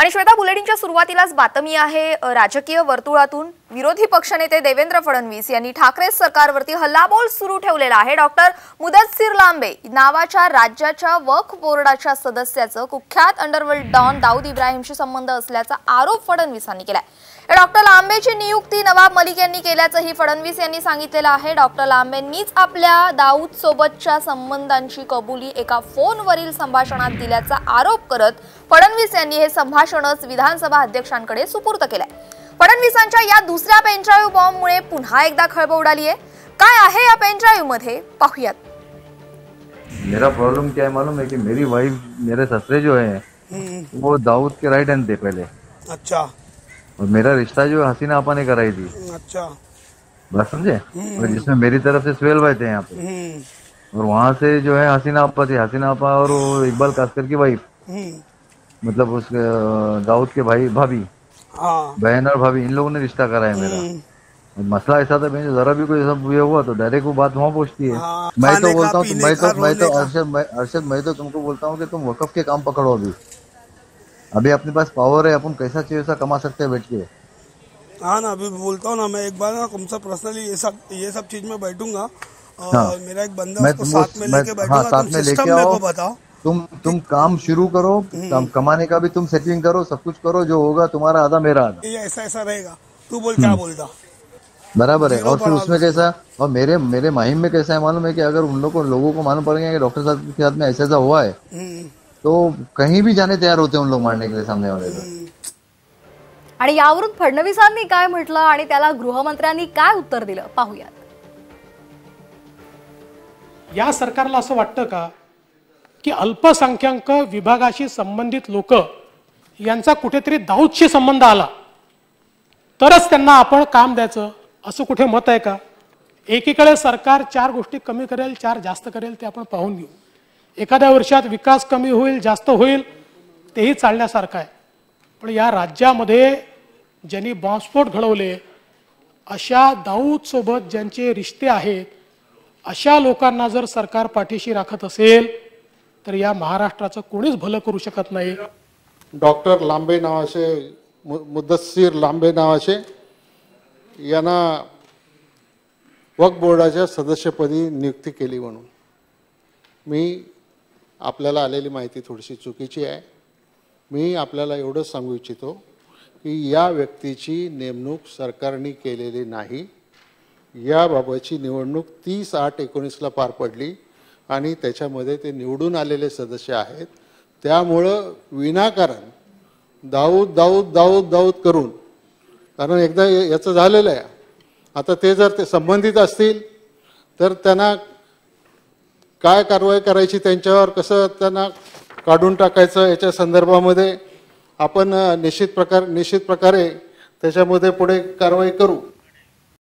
आणि श्वेता बुलेटिनच्या सुरुवातीलाच बातमी आहे राजकीय वर्तुळातून. विरोधी पक्षनेते देवेंद्र फडणवीस यांनी ठाकरे सरकारवरती हल्लाबोल सुरू ठेवलेला आहे. डॉक्टर मुदतसिर लांबे नावाच्या राज्याच्या वक्फ बोर्डाच्या सदस्याचं कुख्यात अंडरवर्ल्ड डॉन दाऊद इब्राहिमशी संबंध असल्याचा आरोप फडणवीसांनी केलाय. डॉक्टर लांबेची नियुक्ती नवाब मलिक यांनी केल्याचंही फडणवीस यांनी सांगितलेलं आहे. डॉक्टर लांबेंनीच आपल्या दाऊद सोबतच्या संबंधांची कबुली एका फोनवरील संभाषणात दिल्याचा आरोप करत फडणवीस यांनी हे संभाषणच विधानसभा अध्यक्षांकडे सुपूर्द केलंय. फडणवीसांच्या या दुसऱ्या पेनड्राईव्ह बॉम्बमुळे पुन्हा एकदा खळबळ उडाली आहे. काय आहे या पेनड्राईव्ह मध्ये? पाहूयात. मेरा प्रॉब्लम क्या है मालूम है कि मेरी वाइफ मेरे ससुरे जो है वो दाऊद के राइट हैंड थे पहले। अच्छा। और मेरा रिश्ता जो हसीना आपा ने कराई थी। अच्छा। बात समझे? और जिसमें मेरी तरफ़ से सुहेल भाई थे यहाँ पे। हम्म। और वहाँ से जो है हसीना आपा थी। हसीना आपा और इकबाल कास्कर की वाइफ हम्म। मतलब उस दाऊद के भाई भाभी। बहन और भाभी इन लोगों ने रिश्ता कराया मेरा। मसला ऐसा था मैंने जरा भी कोई सब ये हुआ तो डायरेक्ट वो बात वहाँ पहुँचती है। हाँ, मैं तो बोलता हूँ मैं तो मैं तो। अरशद मैं अरशद मैं तो तुमको बोलता हूँ कि तुम वकफ के काम पकड़ो अभी। अभी अपने पास पावर है अपन कैसा चाहिए वैसा कमा सकते हैं बैठ के। हाँ ना अभी बोलता हूँ ना मैं एक बार ना तुमसे पर्सनली ये सब ये सब चीज़ में बैठूँगा और हाँ। मेरा एक बंदा उसको साथ में लेके हाँ, बैठूँगा साथ तुम में सिस्टम लेके मेरे आओ। को बताओ। तुम तुम काम शुरू करो काम कमाने का भी तुम सेटिंग करो सब कुछ करो जो होगा तुम्हारा आधा मेरा आधा। ये ऐसा ऐसा रहेगा। तू बोल क्या बोलता? बराबर है। और फिर उसमें कैसा और मेरे मेरे माहिम में कैसा है मालूम है कि अगर उन लोगों को लोगों को मालूम पड़ गया कि डॉक्टर साहब के साथ में ऐसा ऐसा हुआ है हम्म, तो कहीं भी जाने तैयार होते हैं उन लोग मारने के लिए सामने वाले को आणि यावरून फडणवीसांनी काय म्हटलं आणि त्याला गृहमंत्र्यांनी काय उत्तर दिलं? पाहूयात. या सरकारला असं वाटतं का की अल्पसंख्याक विभागाशी संबंधित लोक यांचा कुठेतरी दाऊदशी संबंध आला. तरच त्यांना आपण काम द्यायचं असं कुठे मत आहे का? एकीकडे सरकार चार गोष्टी कमी करेल चार जास्त करेल ते आपण पाहून घेऊ. एखाद्या वर्षात विकास कमी होईल जास्त होईल तेही चालण्यासारखं आहे. पण या राज्यामध्ये ज्यांनी बॉम्बस्फोट घडवले अशा दाऊदसोबत ज्यांचे रिश्ते आहेत अशा लोकांना जर सरकार पाठीशी राखत असेल तर या महाराष्ट्राचं कोणीच भलं करू शकत नाही. डॉक्टर लांबे नावाचे मु- मुदस्सीर लांबे नावाचे यांना वक्फ बोर्डाच्या सदस्यपदी नियुक्ती केली म्हणून. मी आपल्याला आलेली माहिती थोडीशी चुकीची आहे. मी आपल्याला एवढंच सांगू इच्छितो की या व्यक्तीची नेमणूक सरकारने केलेली नाही. याबाबतची निवडणूक तीस आठ एकोणीसला पार पडली. आणि त्याच्यामध्ये ते निवडून आलेले सदस्य आहेत. त्यामुळं विनाकारण दाऊद दाऊद दाऊद दाऊद करून कारण एकदा याचं झालेलं आहे. आता ते जर ते संबंधित असतील तर त्यांना काय कारवाई करायची त्यांच्यावर कसं त्यांना काढून टाकायचं याच्या संदर्भामध्ये आपण निश्चित प्रकार निश्चित प्रकारे त्याच्यामध्ये पुढे कारवाई करू.